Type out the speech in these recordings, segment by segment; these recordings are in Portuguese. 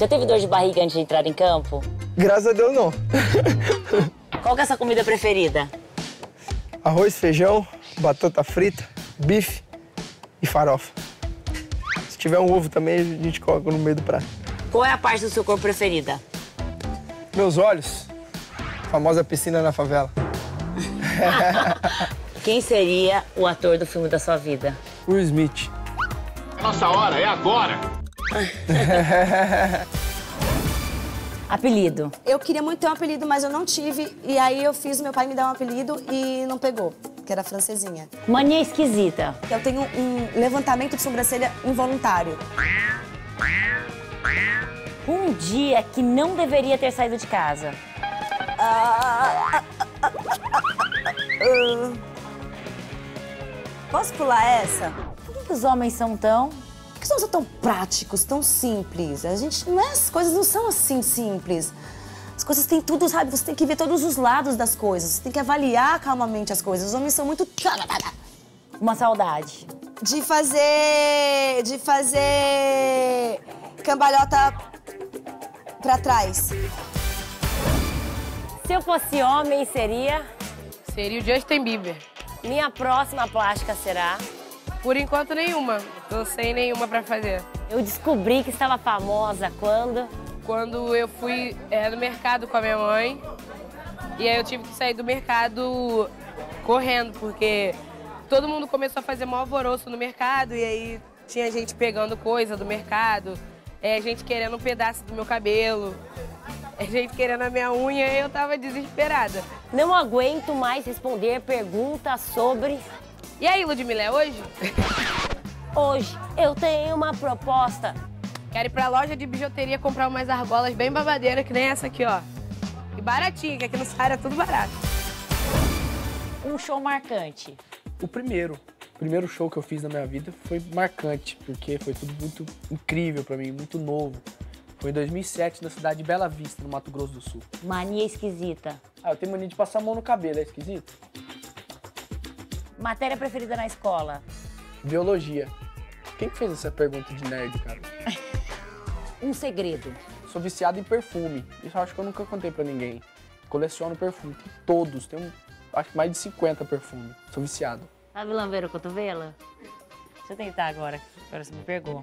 Já teve dor de barriga antes de entrar em campo? Graças a Deus, não. Qual que é a sua comida preferida? Arroz, feijão, batata frita, bife e farofa. Se tiver um ovo também, a gente coloca no meio do prato. Qual é a parte do seu corpo preferida? Meus olhos, famosa piscina na favela. Quem seria o ator do filme da sua vida? Will Smith. Nossa hora é agora! Apelido. Eu queria muito ter um apelido, mas eu não tive. E aí eu fiz meu pai me dar um apelido e não pegou, que era francesinha. Mania esquisita. Eu tenho um levantamento de sobrancelha involuntário. Um dia que não deveria ter saído de casa. Posso pular essa? Por que os homens são tão. Que são tão práticos, tão simples? A gente não é, as coisas não são assim simples. As coisas têm tudo, sabe? Você tem que ver todos os lados das coisas. Você tem que avaliar calmamente as coisas. Os homens são muito Uma saudade. de fazer de fazer cambalhota pra trás. Se eu fosse homem, seria. Seria o Justin Bieber. Minha próxima plástica será. Por enquanto, nenhuma. Tô sem nenhuma pra fazer. Eu descobri que estava famosa quando. Quando eu fui é, no mercado com a minha mãe, e aí eu tive que sair do mercado correndo, porque todo mundo começou a fazer maior alvoroço no mercado, e aí tinha gente pegando coisa do mercado, é, gente querendo um pedaço do meu cabelo, é, gente querendo a minha unha, e eu tava desesperada. Não aguento mais responder perguntas sobre. E aí, Ludmilla, é hoje? Hoje eu tenho uma proposta. Quero ir pra loja de bijuteria comprar umas argolas bem babadeiras, que nem essa aqui, ó. E baratinha, que aqui no Saara é tudo barato. Um show marcante. O primeiro, o primeiro show que eu fiz na minha vida foi marcante, porque foi tudo muito incrível pra mim, muito novo. Foi em 2007, na cidade de Bela Vista, no Mato Grosso do Sul. Mania esquisita. Ah, eu tenho mania de passar a mão no cabelo, é esquisito? Matéria preferida na escola. Biologia. Quem que fez essa pergunta de nerd, cara? Um segredo. Sou viciado em perfume. Isso eu acho que eu nunca contei pra ninguém. Coleciono perfume. Todos. Tenho, acho que mais de 50 perfumes. Sou viciado. Sabe lamber o cotovelo? Deixa eu tentar agora. Agora você me pegou.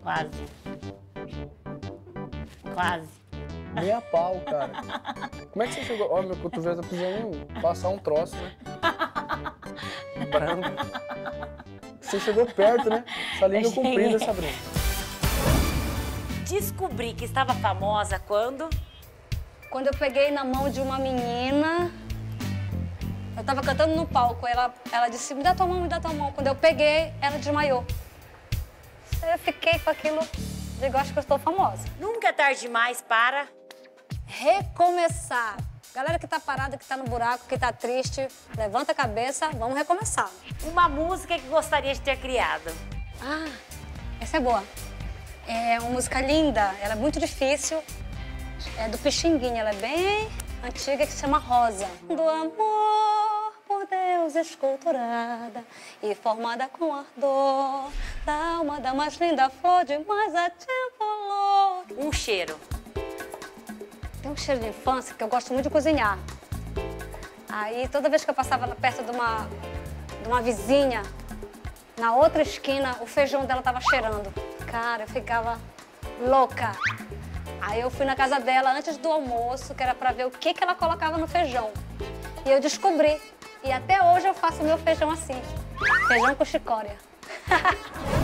Quase. Quase. Nem a pau, cara. Como é que você chegou? Ó, meu cotovelo tá precisando passar um troço, né? Branco. Você chegou perto, né? Essa língua Eu comprida. Sabrina. Descobri que estava famosa quando. Quando eu peguei na mão de uma menina, eu tava cantando no palco, ela, ela disse, me dá tua mão, me dá tua mão. Quando eu peguei, ela desmaiou. Eu fiquei com aquilo, digo, acho que eu estou famosa. Nunca é tarde demais para. Recomeçar. Galera que tá parada, que tá no buraco, que tá triste, levanta a cabeça, vamos recomeçar. Uma música que gostaria de ter criado. Ah, essa é boa. É uma música linda, ela é muito difícil. É do Pixinguinha, ela é bem antiga, que se chama Rosa. Do amor por Deus esculturada e formada com ardor, da alma da mais linda flor de mais ativo flor. Um cheiro. Tem um cheiro de infância que eu gosto muito de cozinhar. Aí toda vez que eu passava perto de uma, de uma vizinha, na outra esquina, o feijão dela tava cheirando. Cara, eu ficava louca. Aí eu fui na casa dela antes do almoço, que era pra ver o que, que ela colocava no feijão. E eu descobri. E até hoje eu faço meu feijão assim. Feijão com chicória.